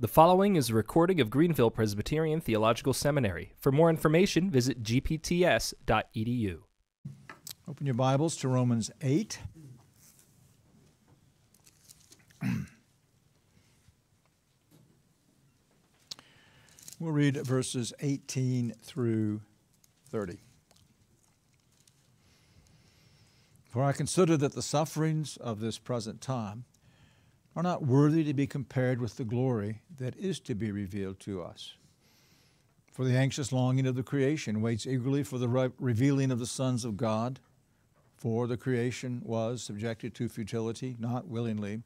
The following is a recording of Greenville Presbyterian Theological Seminary. For more information, visit gpts.edu. Open your Bibles to Romans 8. we'll read verses 18 through 30. For I consider that the sufferings of this present time are not worthy to be compared with the glory that is to be revealed to us. For the anxious longing of the creation waits eagerly for the re- revealing of the sons of God. For the creation was subjected to futility, not willingly,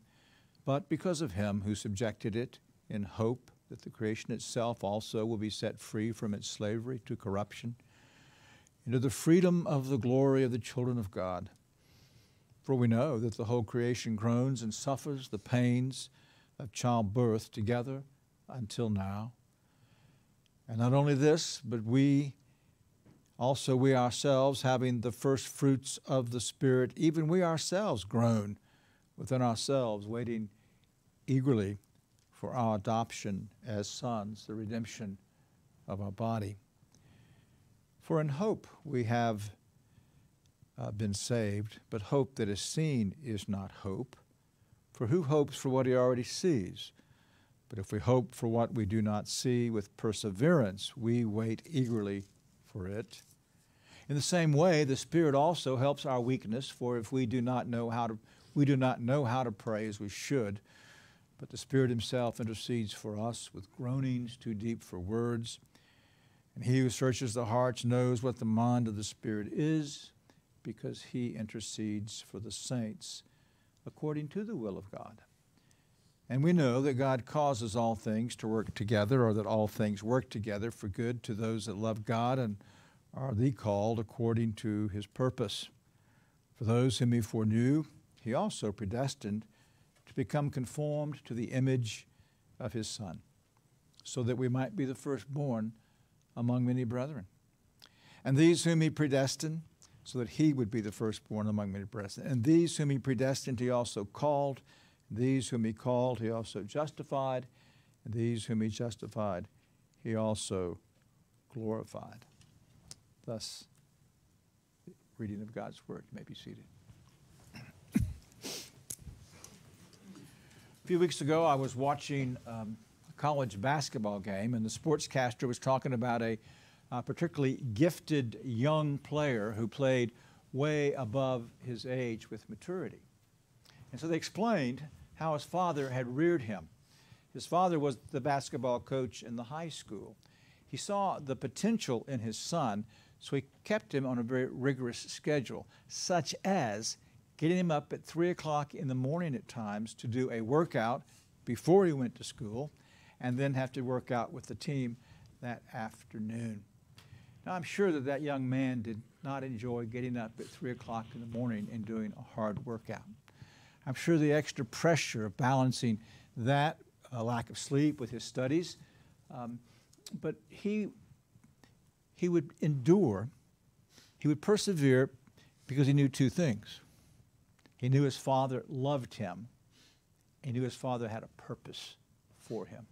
but because of him who subjected it, in hope that the creation itself also will be set free from its slavery to corruption, into the freedom of the glory of the children of God. For we know that the whole creation groans and suffers the pains of childbirth together until now. And not only this, but we also, we ourselves, having the first fruits of the Spirit, even we ourselves groan within ourselves, waiting eagerly for our adoption as sons, the redemption of our body. For in hope we have uh, been saved, but hope that is seen is not hope. For who hopes for what he already sees? But if we hope for what we do not see with perseverance, we wait eagerly for it. In the same way, the Spirit also helps our weakness, for if we do not know how to we do not know how to pray as we should, but the Spirit Himself intercedes for us with groanings too deep for words. And He who searches the hearts knows what the mind of the Spirit is, because He intercedes for the saints according to the will of God. And we know that God causes all things to work together, or that all things work together for good to those that love God and are the called according to his purpose. For those whom he foreknew, he also predestined to become conformed to the image of his Son, so that we might be the firstborn among many brethren. And these whom he predestined, so that he would be the firstborn among many brethren. And these whom he predestined, he also called. These whom he called, he also justified. And these whom he justified, he also glorified. Thus, the reading of God's word. You may be seated. a few weeks ago, I was watching um, a college basketball game, and the sportscaster was talking about a uh, particularly gifted young player who played way above his age with maturity. And so they explained how his father had reared him. His father was the basketball coach in the high school. He saw the potential in his son, so he kept him on a very rigorous schedule, such as getting him up at 3 o'clock in the morning at times to do a workout before he went to school, and then have to work out with the team that afternoon. Now, I'm sure that that young man did not enjoy getting up at 3 o'clock in the morning and doing a hard workout. I'm sure the extra pressure of balancing that uh, lack of sleep with his studies, um, but he, he would endure, he would persevere because he knew two things. He knew his father loved him, he knew his father had a purpose for him.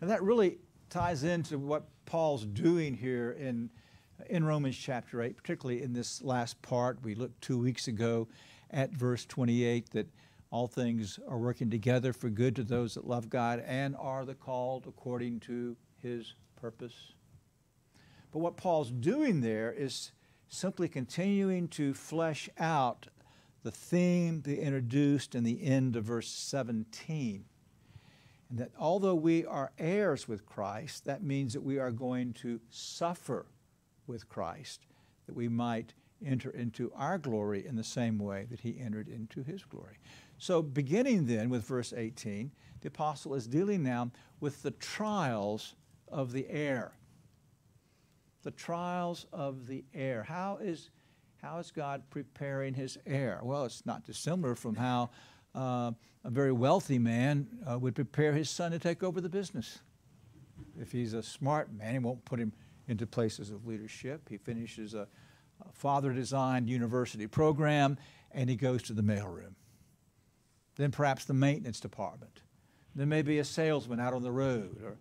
Now, that really ties into what Paul's doing here in, in Romans chapter 8, particularly in this last part. We looked two weeks ago at verse 28 that all things are working together for good to those that love God and are the called according to his purpose. But what Paul's doing there is simply continuing to flesh out the theme they introduced in the end of verse 17. And that although we are heirs with Christ, that means that we are going to suffer with Christ, that we might enter into our glory in the same way that he entered into his glory. So, beginning then with verse 18, the apostle is dealing now with the trials of the heir. The trials of the heir. How is, how is God preparing his heir? Well, it's not dissimilar from how uh, a very wealthy man uh, would prepare his son to take over the business. If he's a smart man, he won't put him into places of leadership. He finishes a, a father designed university program and he goes to the mailroom. Then perhaps the maintenance department. There may be a salesman out on the road or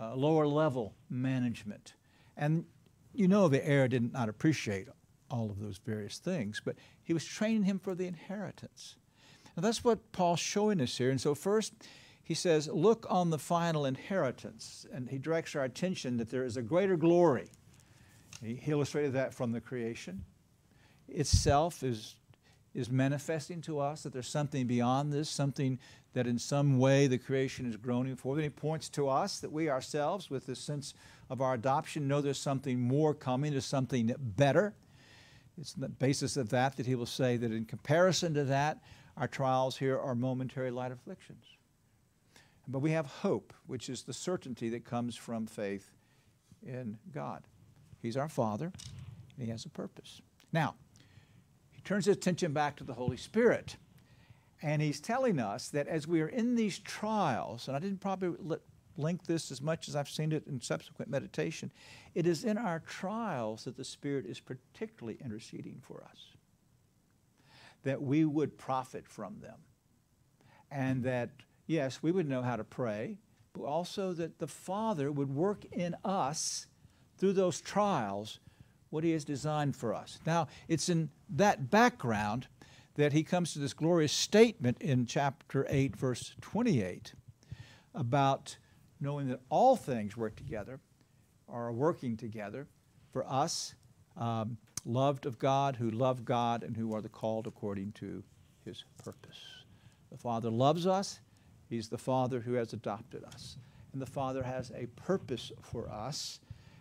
uh, lower level management. And you know the heir did not appreciate all of those various things, but he was training him for the inheritance. And that's what Paul's showing us here. And so, first, he says, Look on the final inheritance. And he directs our attention that there is a greater glory. He illustrated that from the creation. Itself is, is manifesting to us that there's something beyond this, something that in some way the creation is groaning for. Then he points to us that we ourselves, with this sense of our adoption, know there's something more coming, there's something better. It's on the basis of that that he will say that in comparison to that, our trials here are momentary light afflictions. But we have hope, which is the certainty that comes from faith in God. He's our Father, and He has a purpose. Now, he turns his attention back to the Holy Spirit. And he's telling us that as we are in these trials, and I didn't probably link this as much as I've seen it in subsequent meditation, it is in our trials that the Spirit is particularly interceding for us. That we would profit from them. And that, yes, we would know how to pray, but also that the Father would work in us through those trials what He has designed for us. Now, it's in that background that he comes to this glorious statement in chapter 8, verse 28, about knowing that all things work together, are working together for us, um, loved of God, who love God, and who are the called according to his purpose. The Father loves us. He's the Father who has adopted us. And the Father has a purpose for us.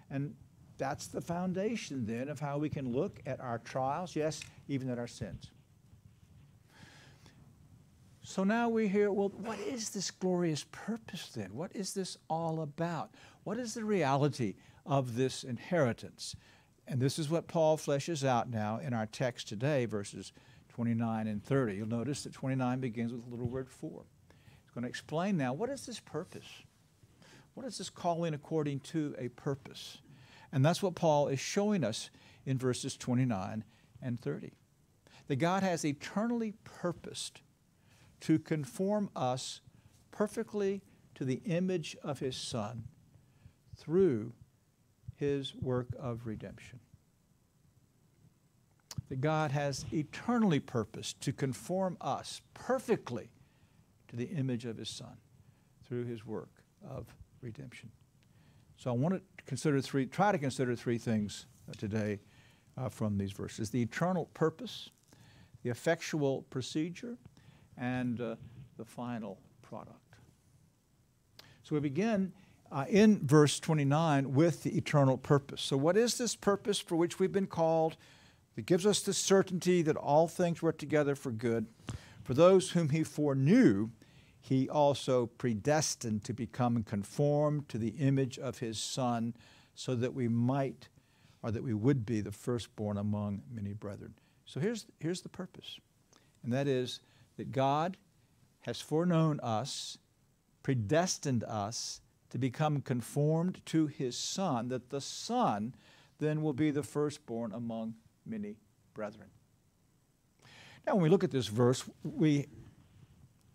And that's the foundation then of how we can look at our trials, yes, even at our sins. So now we hear, well, what is this glorious purpose then? What is this all about? What is the reality of this inheritance? And this is what Paul fleshes out now in our text today, verses 29 and 30. You'll notice that 29 begins with the little word for. He's going to explain now what is this purpose? What is this calling according to a purpose? And that's what Paul is showing us in verses 29 and 30. That God has eternally purposed to conform us perfectly to the image of His Son through His work of redemption. That God has eternally purposed to conform us perfectly to the image of His Son through His work of redemption. So I want to consider three, try to consider three things uh, today uh, from these verses the eternal purpose, the effectual procedure, and uh, the final product. So we begin uh, in verse 29 with the eternal purpose. So, what is this purpose for which we've been called that gives us the certainty that all things work together for good? For those whom he foreknew, he also predestined to become conformed to the image of his Son, so that we might, or that we would be, the firstborn among many brethren. So here's, here's the purpose, and that is that God has foreknown us, predestined us to become conformed to his Son, that the Son then will be the firstborn among many brethren. Now, when we look at this verse, we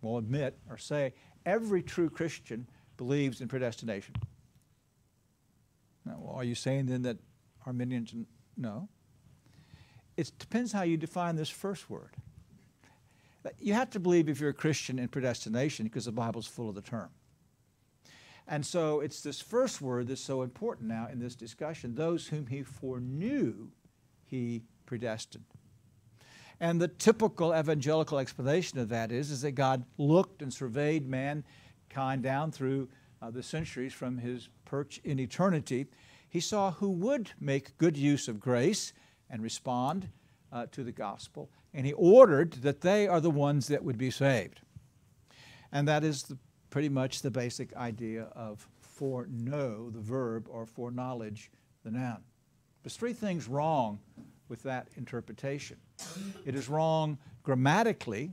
will admit or say every true Christian believes in predestination. Now, well, are you saying then that Arminians? No. It depends how you define this first word. You have to believe if you're a Christian in predestination because the Bible's full of the term. And so it's this first word that's so important now in this discussion those whom he foreknew, he predestined. And the typical evangelical explanation of that is, is that God looked and surveyed mankind down through uh, the centuries from his perch in eternity. He saw who would make good use of grace and respond uh, to the gospel, and he ordered that they are the ones that would be saved. And that is the, pretty much the basic idea of foreknow, the verb, or foreknowledge, the noun. There's three things wrong with that interpretation. It is wrong grammatically,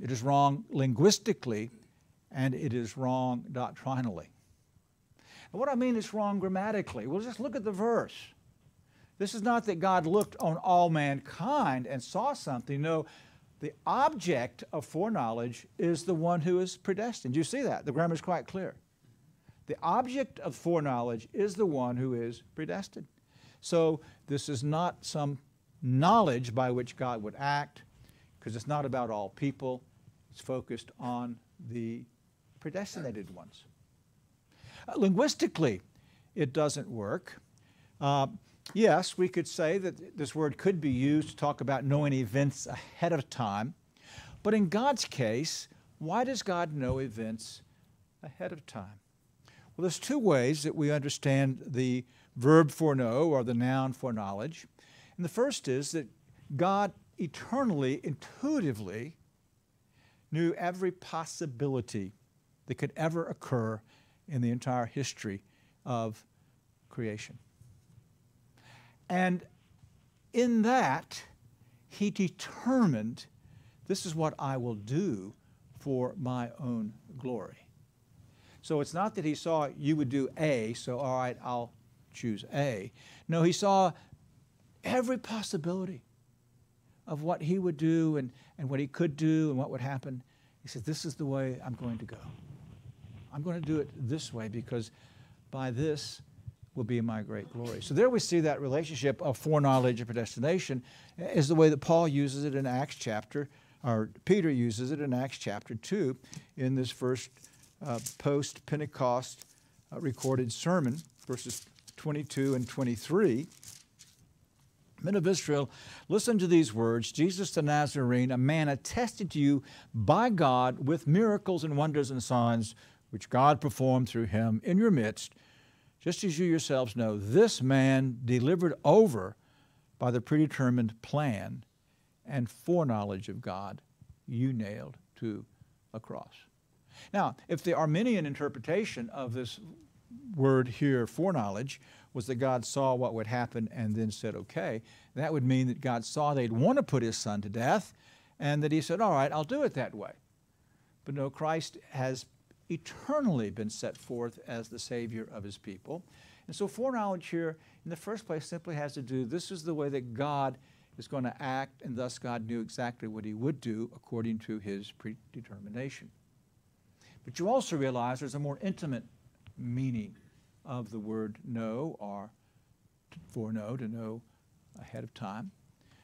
it is wrong linguistically, and it is wrong doctrinally. And what I mean is wrong grammatically. Well, just look at the verse. This is not that God looked on all mankind and saw something. No, the object of foreknowledge is the one who is predestined. You see that? The grammar is quite clear. The object of foreknowledge is the one who is predestined. So this is not some knowledge by which God would act, because it's not about all people. It's focused on the predestinated ones. Uh, linguistically, it doesn't work. Uh, yes, we could say that this word could be used to talk about knowing events ahead of time. But in God's case, why does God know events ahead of time? Well, there's two ways that we understand the verb foreknow or the noun foreknowledge. And the first is that God eternally, intuitively knew every possibility that could ever occur in the entire history of creation. And in that, he determined this is what I will do for my own glory. So it's not that he saw you would do A, so all right, I'll choose A. No, he saw every possibility of what he would do and, and what he could do and what would happen. He said, This is the way I'm going to go. I'm going to do it this way because by this will be my great glory. So there we see that relationship of foreknowledge and predestination is the way that Paul uses it in Acts chapter, or Peter uses it in Acts chapter 2 in this first uh, post Pentecost uh, recorded sermon, verses 22 and 23. Men of Israel, listen to these words Jesus the Nazarene, a man attested to you by God with miracles and wonders and signs which God performed through him in your midst, just as you yourselves know, this man delivered over by the predetermined plan and foreknowledge of God, you nailed to a cross. Now, if the Arminian interpretation of this word here, foreknowledge, was that God saw what would happen and then said, okay, that would mean that God saw they'd want to put his son to death and that he said, all right, I'll do it that way. But no, Christ has eternally been set forth as the Savior of his people. And so foreknowledge here, in the first place, simply has to do this is the way that God is going to act, and thus God knew exactly what he would do according to his predetermination. But you also realize there's a more intimate meaning of the word know or foreknow, to know ahead of time.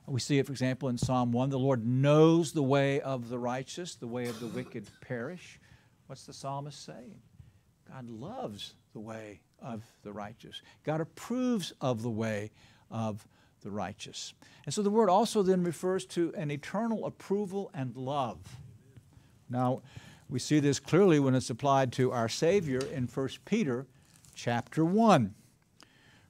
We see it, for example, in Psalm 1 the Lord knows the way of the righteous, the way of the wicked perish. What's the psalmist saying? God loves the way of the righteous. God approves of the way of the righteous. And so the word also then refers to an eternal approval and love. Now, we see this clearly when it's applied to our Savior in 1 Peter chapter 1,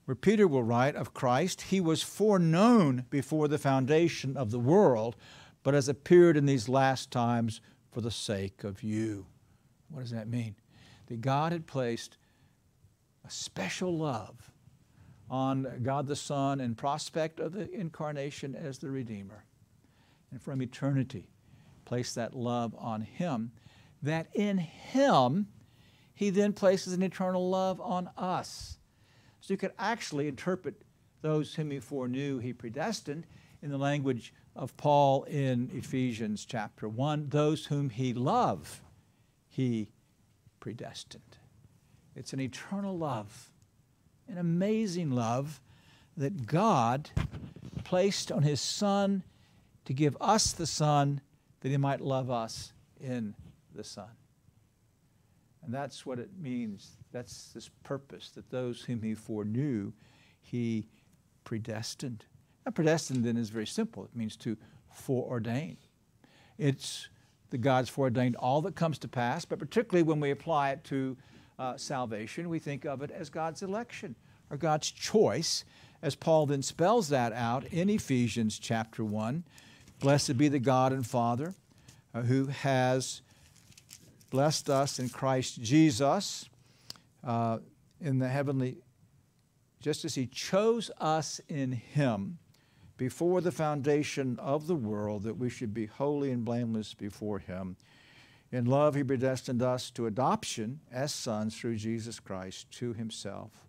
where Peter will write of Christ, He was foreknown before the foundation of the world, but has appeared in these last times for the sake of you. What does that mean? That God had placed a special love on God the Son in prospect of the incarnation as the Redeemer. And from eternity, placed that love on Him, that in Him, He then places an eternal love on us. So you could actually interpret those whom He foreknew, He predestined, in the language of Paul in Ephesians chapter 1, those whom He loved he predestined. It's an eternal love, an amazing love that God placed on His Son to give us the Son that He might love us in the Son. And that's what it means. That's this purpose that those whom He foreknew, He predestined. Now, predestined then is very simple. It means to foreordain. It's that God's foreordained all that comes to pass, but particularly when we apply it to uh, salvation, we think of it as God's election or God's choice, as Paul then spells that out in Ephesians chapter 1. Blessed be the God and Father uh, who has blessed us in Christ Jesus uh, in the heavenly, just as He chose us in Him before the foundation of the world that we should be holy and blameless before Him. In love, He predestined us to adoption as sons through Jesus Christ to Himself,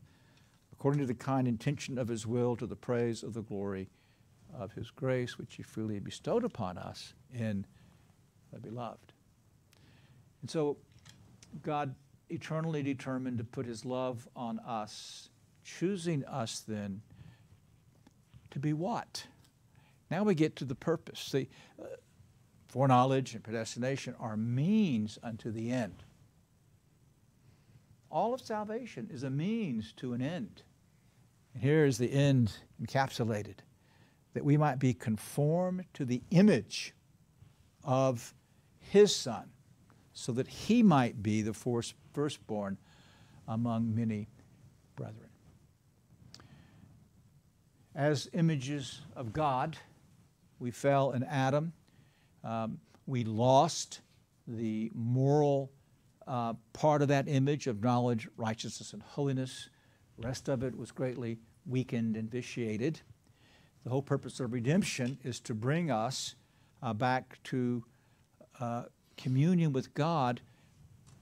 according to the kind intention of His will, to the praise of the glory of his grace, which he freely bestowed upon us in the beloved. And so God eternally determined to put his love on us, choosing us then to be what? Now we get to the purpose. See, uh, foreknowledge and predestination are means unto the end. All of salvation is a means to an end. And here is the end encapsulated that we might be conformed to the image of his Son, so that he might be the firstborn among many brethren. As images of God, we fell in Adam. Um, we lost the moral uh, part of that image of knowledge, righteousness, and holiness. The rest of it was greatly weakened and vitiated. The whole purpose of redemption is to bring us uh, back to uh, communion with God,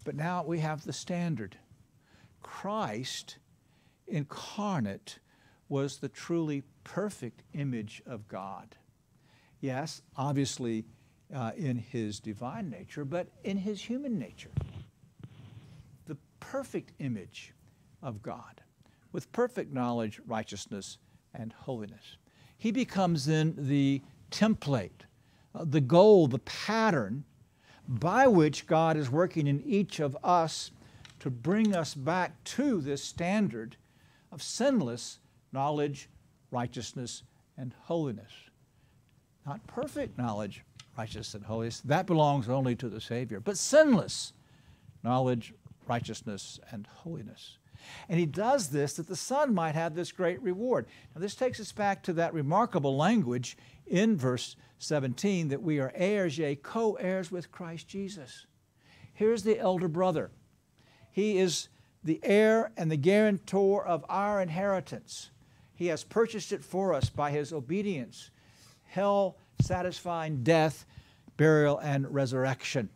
but now we have the standard. Christ incarnate was the truly perfect image of God. Yes, obviously uh, in his divine nature, but in his human nature. The perfect image of God with perfect knowledge, righteousness, and holiness. He becomes then the template, uh, the goal, the pattern by which God is working in each of us to bring us back to this standard of sinless knowledge, righteousness, and holiness. Not perfect knowledge, righteousness, and holiness, that belongs only to the Savior, but sinless knowledge, righteousness, and holiness. And he does this that the Son might have this great reward. Now, this takes us back to that remarkable language in verse 17 that we are heirs, yea, co heirs with Christ Jesus. Here's the elder brother. He is the heir and the guarantor of our inheritance. He has purchased it for us by his obedience, hell satisfying death, burial, and resurrection.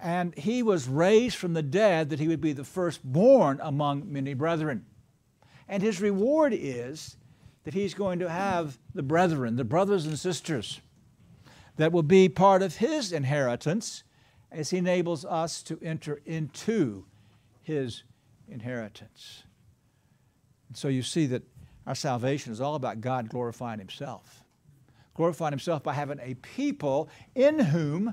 And he was raised from the dead that he would be the firstborn among many brethren. And his reward is that he's going to have the brethren, the brothers and sisters, that will be part of his inheritance as he enables us to enter into his inheritance. And so you see that our salvation is all about God glorifying himself. Glorifying himself by having a people in whom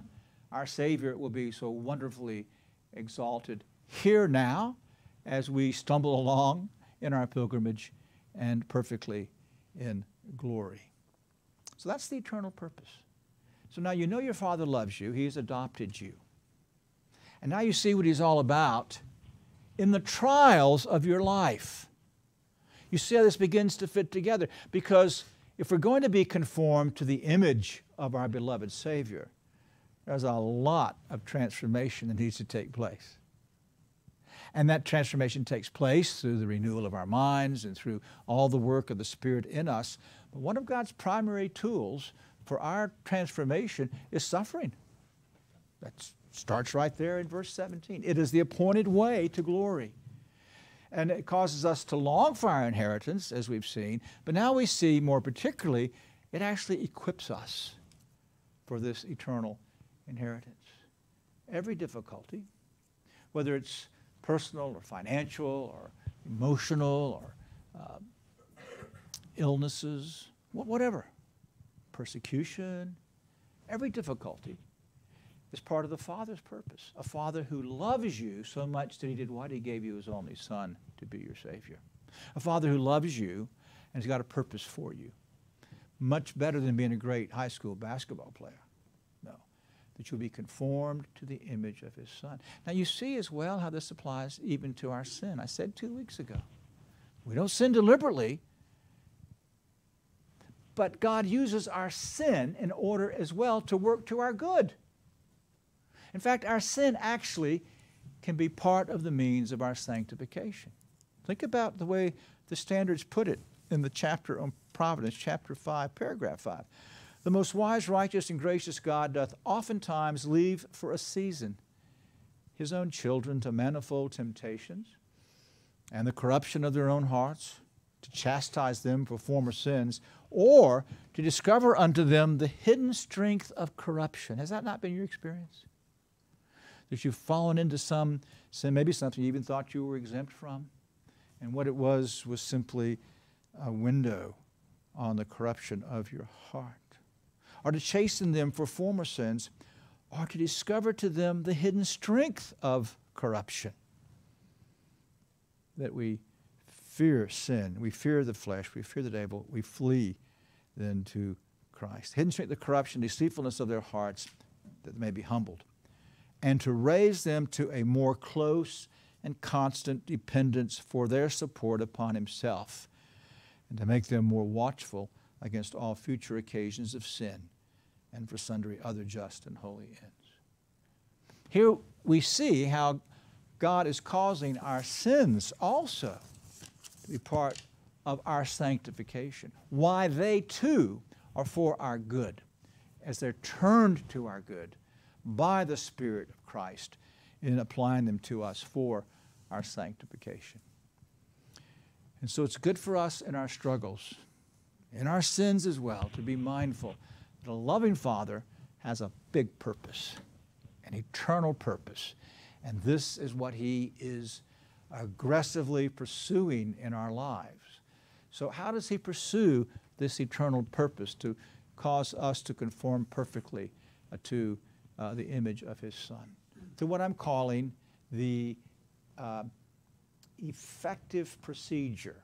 our Savior will be so wonderfully exalted here now as we stumble along in our pilgrimage and perfectly in glory. So that's the eternal purpose. So now you know your Father loves you, He's adopted you. And now you see what He's all about in the trials of your life. You see how this begins to fit together because if we're going to be conformed to the image of our beloved Savior, there's a lot of transformation that needs to take place. And that transformation takes place through the renewal of our minds and through all the work of the Spirit in us. But one of God's primary tools for our transformation is suffering. That starts right there in verse 17. It is the appointed way to glory. And it causes us to long for our inheritance, as we've seen. But now we see more particularly, it actually equips us for this eternal inheritance. Every difficulty, whether it's personal or financial or emotional or uh, illnesses, whatever, persecution, every difficulty is part of the Father's purpose. A Father who loves you so much that He did what? He gave you His only Son to be your Savior. A Father who loves you and has got a purpose for you. Much better than being a great high school basketball player No. that you'll be conformed to the image of his son. Now, you see as well how this applies even to our sin. I said two weeks ago, we don't sin deliberately, but God uses our sin in order as well to work to our good. In fact, our sin actually can be part of the means of our sanctification. Think about the way the standards put it in the chapter on providence, chapter 5, paragraph 5. The most wise, righteous, and gracious God doth oftentimes leave for a season his own children to manifold temptations and the corruption of their own hearts, to chastise them for former sins, or to discover unto them the hidden strength of corruption. Has that not been your experience? You've fallen into some sin, maybe something you even thought you were exempt from, and what it was was simply a window on the corruption of your heart. Or to chasten them for former sins, or to discover to them the hidden strength of corruption. That we fear sin, we fear the flesh, we fear the devil, we flee then to Christ. Hidden strength of corruption, deceitfulness of their hearts, that they may be humbled. And to raise them to a more close and constant dependence for their support upon Himself, and to make them more watchful against all future occasions of sin and for sundry other just and holy ends. Here we see how God is causing our sins also to be part of our sanctification. Why they too are for our good, as they're turned to our good by the Spirit of Christ in applying them to us for our sanctification. And so it's good for us in our struggles, in our sins as well, to be mindful that a loving Father has a big purpose, an eternal purpose. And this is what He is aggressively pursuing in our lives. So, how does He pursue this eternal purpose to cause us to conform perfectly to uh, the image of His Son? To what I'm calling the uh, effective procedure.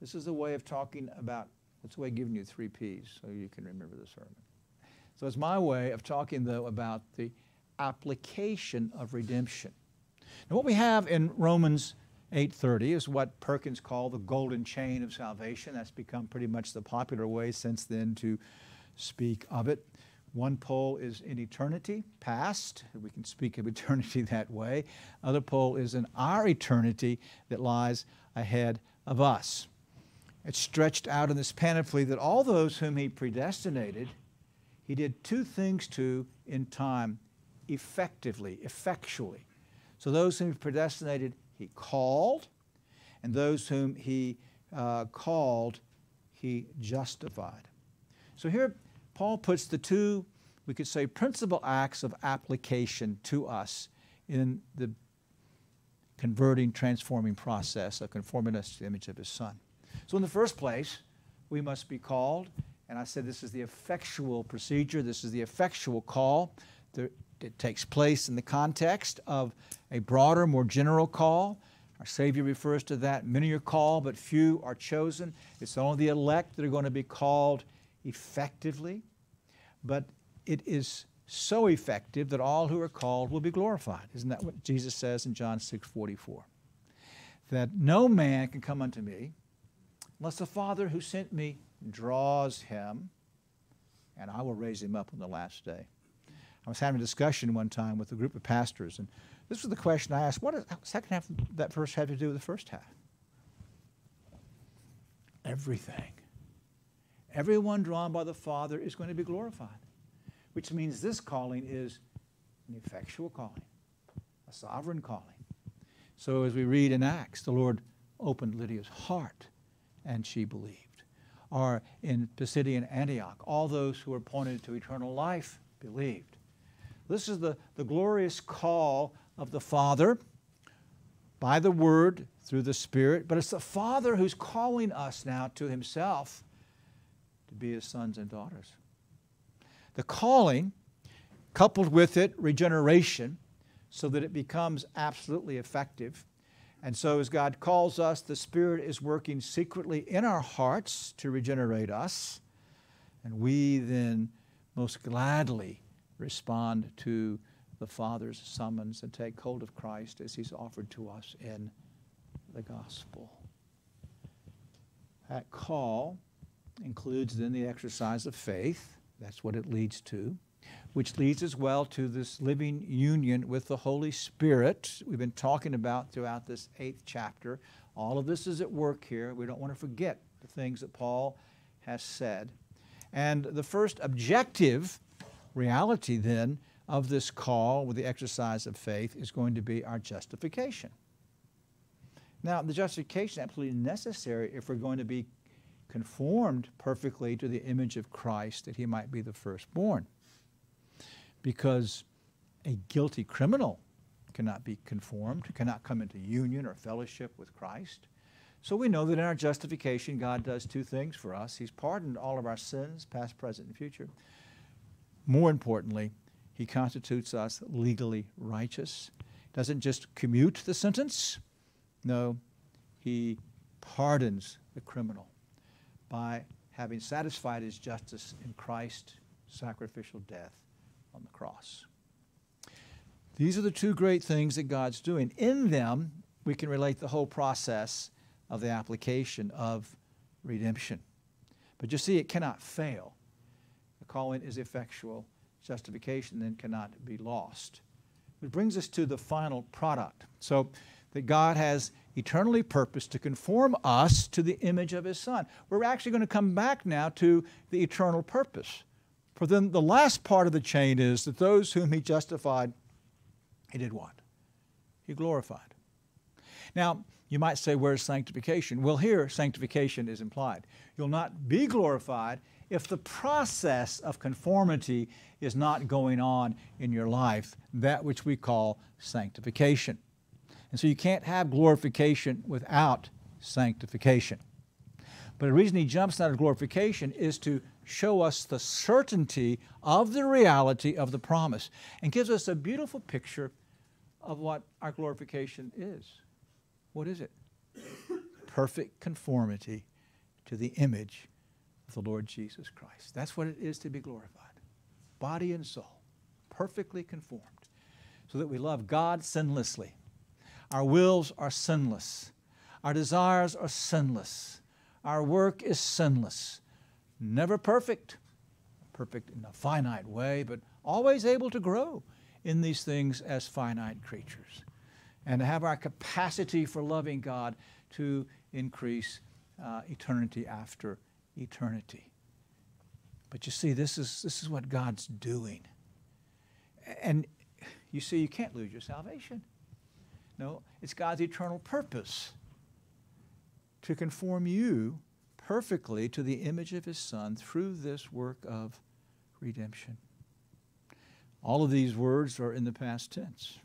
This is a way of talking about, it's a way of giving you three P's so you can remember the sermon. So it's my way of talking, though, about the application of redemption. Now, what we have in Romans 8:30 is what Perkins called the golden chain of salvation. That's become pretty much the popular way since then to speak of it. One pole is in eternity, past. We can speak of eternity that way. Other pole is in our eternity that lies ahead of us. It's stretched out in this panoply that all those whom he predestinated, he did two things to in time effectively, effectually. So those whom he predestinated, he called, and those whom he uh, called, he justified. So here, Paul puts the two, we could say, principal acts of application to us in the converting, transforming process of conforming us to the image of his Son. So, in the first place, we must be called, and I said this is the effectual procedure, this is the effectual call. It takes place in the context of a broader, more general call. Our Savior refers to that. Many are called, but few are chosen. It's only the elect that are going to be called effectively. But it is so effective that all who are called will be glorified. Isn't that what Jesus says in John 6 44? That no man can come unto me unless the Father who sent me draws him, and I will raise him up on the last day. I was having a discussion one time with a group of pastors, and this was the question I asked what does the second half of that verse have to do with the first half? Everything. Everyone drawn by the Father is going to be glorified, which means this calling is an effectual calling, a sovereign calling. So as we read in Acts, the Lord opened Lydia's heart and she believed. Or in Pisidian Antioch, all those who were appointed to eternal life believed. This is the, the glorious call of the Father by the Word through the Spirit, but it's the Father who's calling us now to Himself to be His sons and daughters. The calling, coupled with it, regeneration, so that it becomes absolutely effective. And so, as God calls us, the Spirit is working secretly in our hearts to regenerate us. And we then most gladly respond to the Father's summons and take hold of Christ as He's offered to us in the gospel. That call includes then the exercise of faith. That's what it leads to, which leads as well to this living union with the Holy Spirit we've been talking about throughout this eighth chapter. All of this is at work here. We don't want to forget the things that Paul has said. And the first objective reality then of this call with the exercise of faith is going to be our justification. Now, the justification is absolutely necessary if we're going to be conformed perfectly to the image of Christ that he might be the firstborn. Because a guilty criminal cannot be conformed, cannot come into union or fellowship with Christ. So we know that in our justification, God does two things for us. He's pardoned all of our sins, past, present, and future. More importantly, He constitutes us legally righteous. Doesn't just commute the sentence, no, He pardons the criminal by having satisfied His justice in Christ's sacrificial death on the cross. These are the two great things that God's doing. In them, we can relate the whole process of the application of redemption. But you see, it cannot fail. The calling is effectual, justification then cannot be lost. It brings us to the final product. So, that God has eternally purposed to conform us to the image of His Son. We're actually going to come back now to the eternal purpose. For then the last part of the chain is that those whom He justified, He did what? He glorified. Now, you might say, where's sanctification? Well, here, sanctification is implied. You'll not be glorified if the process of conformity is not going on in your life, that which we call sanctification. And so you can't have glorification without sanctification. But the reason he jumps out of glorification is to show us the certainty of the reality of the promise and gives us a beautiful picture of what our glorification is. What is it? Perfect conformity to the image of the Lord Jesus Christ. That's what it is to be glorified. Body and soul, perfectly conformed, so that we love God sinlessly. Our wills are sinless. Our desires are sinless. Our work is sinless. Never perfect, perfect in a finite way, but always able to grow in these things as finite creatures and to have our capacity for loving God to increase uh, eternity after eternity. But you see, this is, this is what God's doing. And you see, you can't lose your salvation. No, it's God's eternal purpose to conform you perfectly to the image of His Son through this work of redemption. All of these words are in the past tense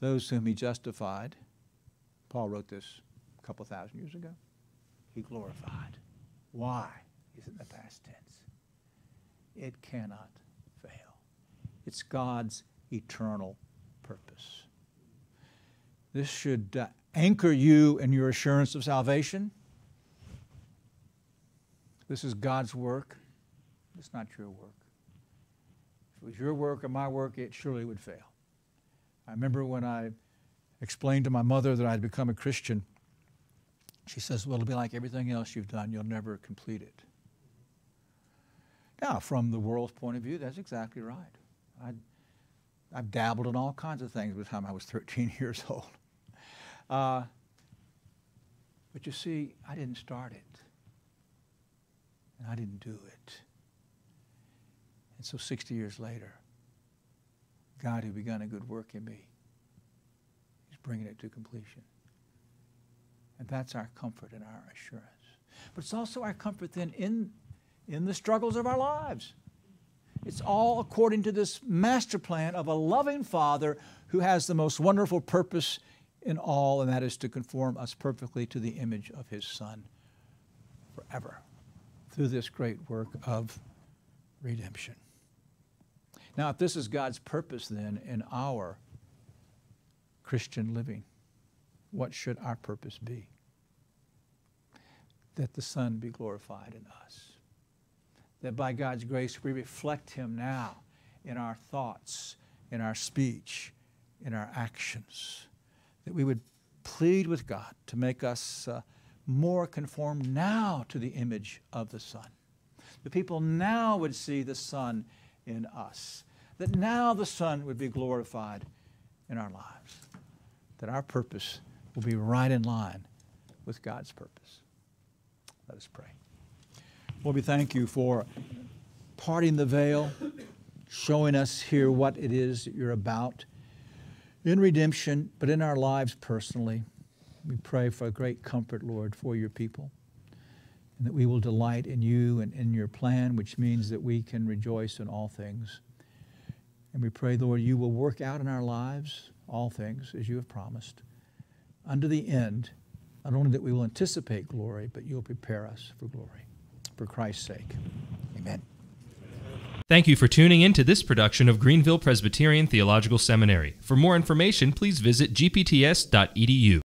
those whom he justified. Paul wrote this a couple thousand years ago. He glorified. Why is it in the past tense? It cannot fail. It's God's eternal purpose. This should uh, anchor you in your assurance of salvation. This is God's work. It's not your work. If it was your work or my work, it surely would fail. I remember when I explained to my mother that I'd become a Christian, she says, Well, it'll be like everything else you've done, you'll never complete it. Now, from the world's point of view, that's exactly right. i have dabbled in all kinds of things by the time I was 13 years old. Uh, but you see, I didn't start it. And I didn't do it. And so 60 years later, God who begun a good work in me is bringing it to completion. And that's our comfort and our assurance. But it's also our comfort then in, in the struggles of our lives. It's all according to this master plan of a loving Father who has the most wonderful purpose in all, and that is to conform us perfectly to the image of His Son forever through this great work of redemption. Now, if this is God's purpose then in our Christian living, what should our purpose be? That the Son be glorified in us. That by God's grace we reflect Him now in our thoughts, in our speech, in our actions. That we would plead with God to make us uh, more conformed now to the image of the Son. The people now would see the Son in us that now the Son would be glorified in our lives, that our purpose will be right in line with God's purpose. Let us pray. Lord, we thank you for parting the veil, showing us here what it is that you're about in redemption, but in our lives personally. We pray for a great comfort, Lord, for your people. and that we will delight in you and in your plan, which means that we can rejoice in all things. And we pray, Lord, you will work out in our lives all things as you have promised, unto the end, not only that we will anticipate glory, but you'll prepare us for glory. For Christ's sake. Amen. Thank you for tuning in to this production of Greenville Presbyterian Theological Seminary. For more information, please visit gpts.edu.